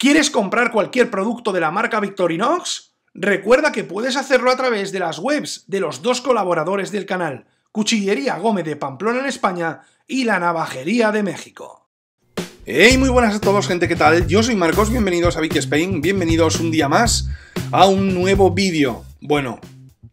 ¿Quieres comprar cualquier producto de la marca Victorinox? Recuerda que puedes hacerlo a través de las webs de los dos colaboradores del canal, Cuchillería Gómez de Pamplona en España y la Navajería de México. Hey, muy buenas a todos gente, ¿qué tal? Yo soy Marcos, bienvenidos a Vicky Spain, bienvenidos un día más a un nuevo vídeo. Bueno,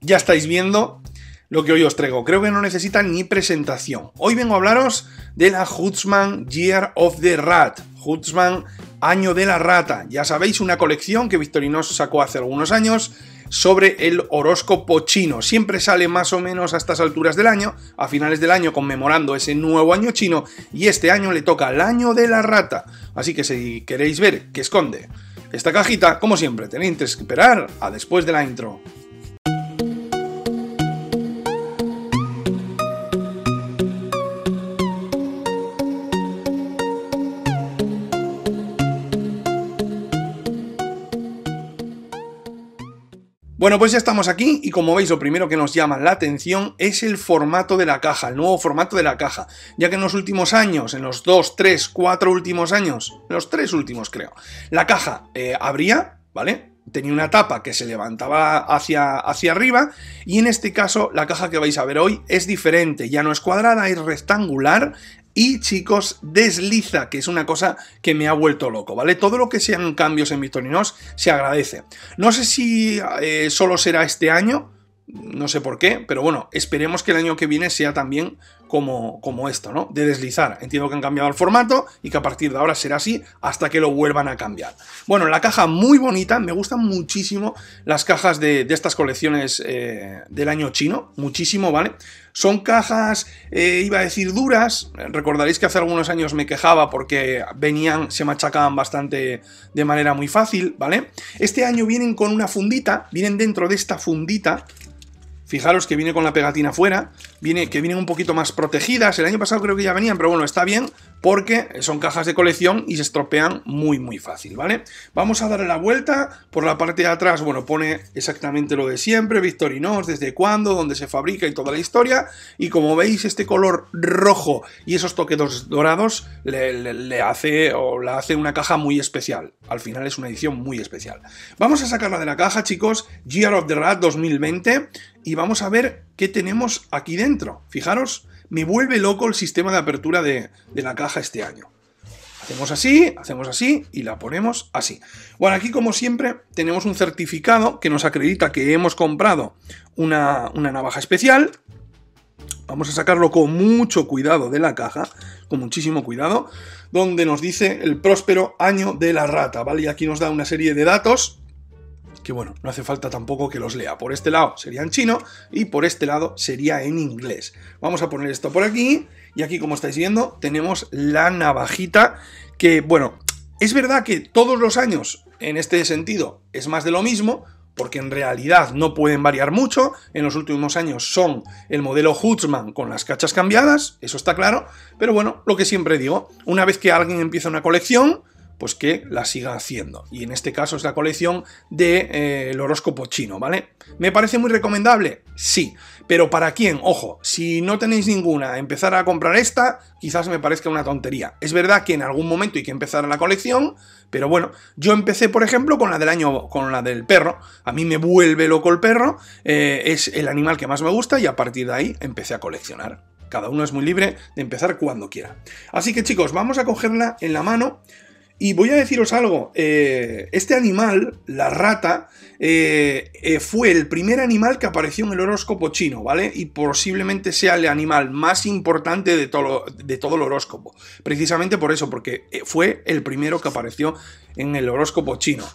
ya estáis viendo lo que hoy os traigo. Creo que no necesita ni presentación. Hoy vengo a hablaros de la Hutzman Year of the Rat. Hutzman Año de la Rata. Ya sabéis, una colección que Victorinox sacó hace algunos años sobre el horóscopo chino. Siempre sale más o menos a estas alturas del año, a finales del año, conmemorando ese nuevo año chino, y este año le toca el año de la rata. Así que si queréis ver qué esconde esta cajita, como siempre, tenéis que esperar a después de la intro. Bueno, pues ya estamos aquí y como veis lo primero que nos llama la atención es el formato de la caja, el nuevo formato de la caja, ya que en los últimos años, en los 2, 3, 4 últimos años, los 3 últimos creo, la caja eh, abría, ¿vale? Tenía una tapa que se levantaba hacia, hacia arriba y en este caso la caja que vais a ver hoy es diferente, ya no es cuadrada, es rectangular y chicos, desliza, que es una cosa que me ha vuelto loco, ¿vale? Todo lo que sean cambios en Victorinox se agradece. No sé si eh, solo será este año, no sé por qué, pero bueno, esperemos que el año que viene sea también como, como esto, ¿no? De deslizar. Entiendo que han cambiado el formato y que a partir de ahora será así hasta que lo vuelvan a cambiar. Bueno, la caja muy bonita, me gustan muchísimo las cajas de, estas colecciones eh, del año chino, muchísimo, ¿vale? Son cajas, eh, iba a decir duras, recordaréis que hace algunos años me quejaba porque venían, se machacaban bastante de manera muy fácil, ¿vale? Este año vienen con una fundita, vienen dentro de esta fundita, Fijaros que viene con la pegatina fuera, que vienen un poquito más protegidas. El año pasado creo que ya venían, pero bueno, está bien porque son cajas de colección y se estropean muy muy fácil, ¿vale? Vamos a darle la vuelta, por la parte de atrás, bueno, pone exactamente lo de siempre, Victorinox, desde cuándo, dónde se fabrica y toda la historia, y como veis este color rojo y esos toques dorados le, hace o la hace una caja muy especial, al final es una edición muy especial. Vamos a sacarla de la caja, chicos, Year of the Rat 2020, y vamos a ver qué tenemos aquí dentro, fijaros, me vuelve loco el sistema de apertura de, la caja este año. Hacemos así, hacemos así y la ponemos así. Bueno, aquí como siempre tenemos un certificado que nos acredita que hemos comprado una, una, navaja especial. Vamos a sacarlo con mucho cuidado de la caja, con muchísimo cuidado, donde nos dice el próspero año de la rata, ¿vale? Y aquí nos da una serie de datos que bueno, no hace falta tampoco que los lea. Por este lado sería en chino y por este lado sería en inglés. Vamos a poner esto por aquí y aquí como estáis viendo tenemos la navajita que bueno, es verdad que todos los años en este sentido es más de lo mismo, porque en realidad no pueden variar mucho. En los últimos años son el modelo Hutzman con las cachas cambiadas, eso está claro. Pero bueno, lo que siempre digo, una vez que alguien empieza una colección, pues que la siga haciendo. Y en este caso es la colección del de, eh, horóscopo chino, ¿vale? ¿Me parece muy recomendable? Sí. Pero ¿para quién? Ojo, si no tenéis ninguna, empezar a comprar esta, quizás me parezca una tontería. Es verdad que en algún momento hay que empezar la colección, pero bueno, yo empecé, por ejemplo, con la del año, con la del perro. A mí me vuelve loco el perro, eh, es el animal que más me gusta y a partir de ahí empecé a coleccionar. Cada uno es muy libre de empezar cuando quiera. Así que chicos, vamos a cogerla en la mano y voy a deciros algo, eh, este animal, la rata, eh, eh, fue el primer animal que apareció en el horóscopo chino, ¿vale? Y posiblemente sea el animal más importante de todo, de todo el horóscopo. Precisamente por eso, porque fue el primero que apareció en el horóscopo chino.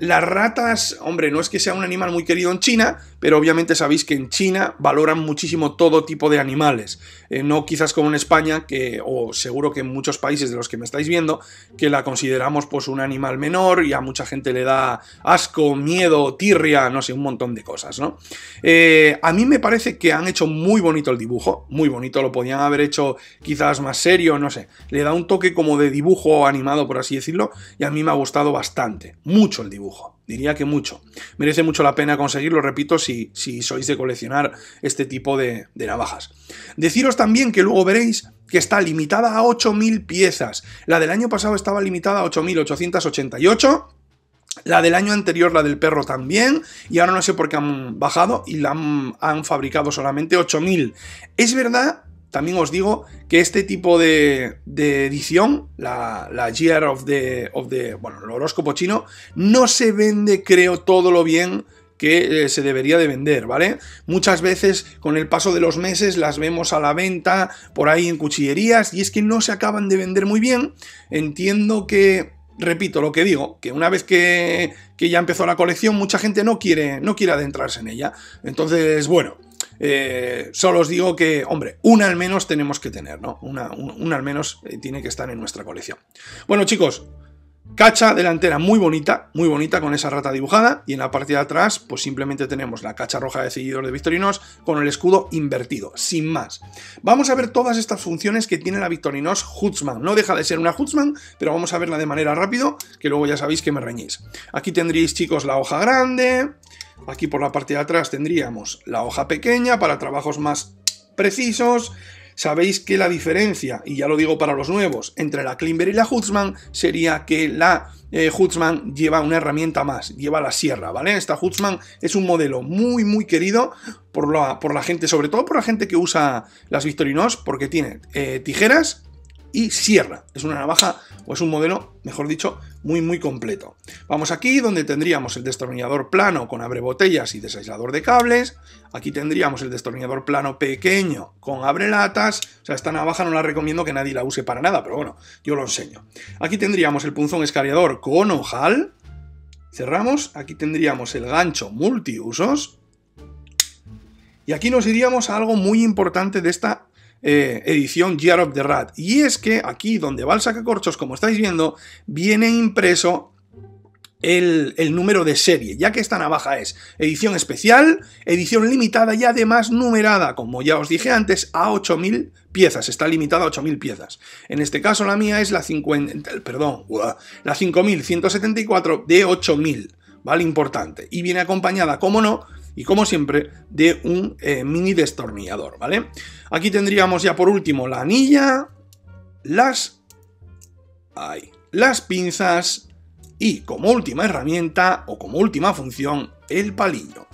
las ratas, hombre, no es que sea un animal muy querido en China, pero obviamente sabéis que en China valoran muchísimo todo tipo de animales. no quizás como en España, que, o seguro que en muchos países de los que me estáis viendo, que la consideramos pues un animal menor y a mucha gente le da asco, miedo, tirria, no sé, un montón de cosas, ¿no? Eh, a mí me parece que han hecho muy bonito el dibujo, muy bonito, lo podían haber hecho quizás más serio, no sé, le da un toque como de dibujo animado, por así decirlo, y a mí me ha gustado bastante, mucho el dibujo. diría que mucho. Merece mucho la pena conseguirlo, repito, si, si sois de coleccionar este tipo de, de navajas. Deciros también que luego veréis que está limitada a 8.000 piezas. La del año pasado estaba limitada a 8.888. La del año anterior, la del perro también, y ahora no sé por qué han bajado y la han, fabricado solamente 8000. Es verdad, también os digo, que este tipo de, edición, la, la, Year of the, of the, bueno, el horóscopo chino, no se vende, creo, todo lo bien que eh, se debería de vender, ¿vale? Muchas veces con el paso de los meses las vemos a la venta por ahí en cuchillerías y es que no se acaban de vender muy bien. Entiendo que repito lo que digo, que una vez que, ya empezó la colección, mucha gente no quiere, no quiere adentrarse en ella. Entonces, bueno, eh, solo os digo que, hombre, una al menos tenemos que tener, ¿no? Una, una al menos eh, tiene que estar en nuestra colección. Bueno, chicos, Cacha delantera muy bonita, muy bonita con esa rata dibujada y en la parte de atrás pues simplemente tenemos la cacha roja de seguidor de Victorinos con el escudo invertido, sin más. Vamos a ver todas estas funciones que tiene la Victorinos Hutzman. No deja de ser una Hutzman, pero vamos a verla de manera rápido, que luego ya sabéis que me reñís. Aquí tendréis chicos la hoja grande, aquí por la parte de atrás tendríamos la hoja pequeña para trabajos más precisos, Sabéis que la diferencia, y ya lo digo para los nuevos, entre la Klimber y la Hutzman sería que la eh, Hutzman lleva una herramienta más, lleva la sierra, ¿vale? Esta Hutzman es un modelo muy, muy querido por la, por la gente, sobre todo por la gente que usa las Victorinos, porque tiene eh, tijeras y sierra. Es una navaja o es un modelo, mejor dicho, muy muy completo. Vamos aquí donde tendríamos el destornillador plano con abre botellas y desaislador de cables. Aquí tendríamos el destornillador plano pequeño con abre latas. O sea, esta navaja no la recomiendo que nadie la use para nada, pero bueno, yo lo enseño. Aquí tendríamos el punzón escariador con ojal. Cerramos. Aquí tendríamos el gancho multiusos. Y aquí nos iríamos a algo muy importante de esta eh, edición Year of the Rat. Y es que aquí donde va el sacacorchos, como estáis viendo, viene impreso el, número de serie, ya que esta navaja es edición especial, edición limitada y además numerada, como ya os dije antes, a 8000 piezas, está limitada a 8000 piezas. En este caso la mía es la 50, perdón, la 5174 de 8000, ¿vale? Importante. Y viene acompañada, como no, y como siempre, de un eh, mini destornillador, ¿vale? Aquí tendríamos ya por último la anilla, las... Ahí, las pinzas y como última herramienta o como última función, el palillo.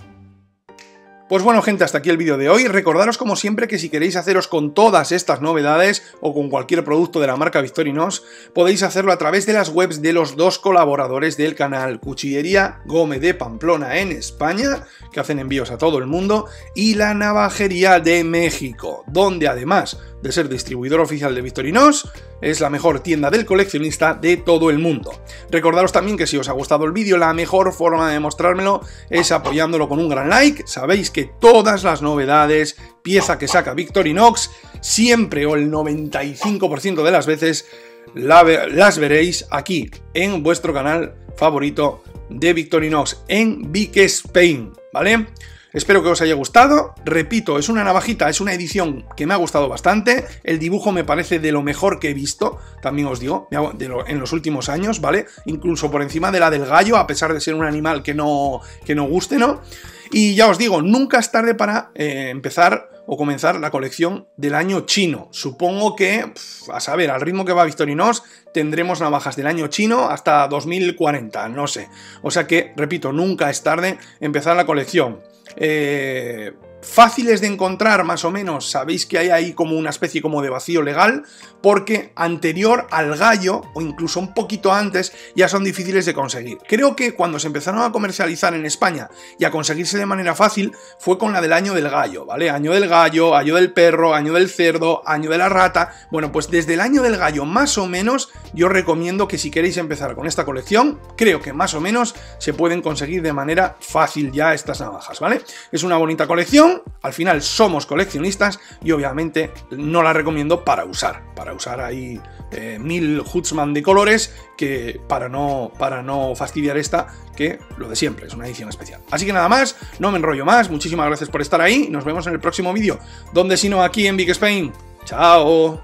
Pues bueno gente, hasta aquí el vídeo de hoy. Recordaros como siempre que si queréis haceros con todas estas novedades o con cualquier producto de la marca Victorinos, podéis hacerlo a través de las webs de los dos colaboradores del canal, Cuchillería Gómez de Pamplona en España, que hacen envíos a todo el mundo, y la Navajería de México, donde además de ser distribuidor oficial de Victorinos, es la mejor tienda del coleccionista de todo el mundo. Recordaros también que si os ha gustado el vídeo, la mejor forma de demostrármelo es apoyándolo con un gran like. Sabéis que todas las novedades, pieza que saca Victorinox, siempre o el 95% de las veces las veréis aquí en vuestro canal favorito de Victorinox en Big Spain, ¿vale? Espero que os haya gustado. Repito, es una navajita, es una edición que me ha gustado bastante. El dibujo me parece de lo mejor que he visto, también os digo, en los últimos años, ¿vale? Incluso por encima de la del gallo, a pesar de ser un animal que no, que no guste, ¿no? Y ya os digo, nunca es tarde para eh, empezar o comenzar la colección del año chino. Supongo que, a saber, al ritmo que va Victorinos, tendremos navajas del año chino hasta 2040, no sé. O sea que, repito, nunca es tarde empezar la colección. Eh, fáciles de encontrar más o menos, sabéis que hay ahí como una especie como de vacío legal, porque anterior al gallo, o incluso un poquito antes, ya son difíciles de conseguir. Creo que cuando se empezaron a comercializar en España y a conseguirse de manera fácil, fue con la del año del gallo, ¿vale? Año del gallo, año del perro, año del cerdo, año de la rata. Bueno, pues desde el año del gallo más o menos, yo recomiendo que si queréis empezar con esta colección, creo que más o menos se pueden conseguir de manera fácil ya estas navajas, ¿vale? Es una bonita colección, al final somos coleccionistas y obviamente no la recomiendo para usar, para usar ahí eh, mil Hutzman de colores que para no, para no fastidiar esta, que lo de siempre, es una edición especial. Así que nada más, no me enrollo más, muchísimas gracias por estar ahí, nos vemos en el próximo vídeo, donde si no aquí en Big Spain. ¡Chao!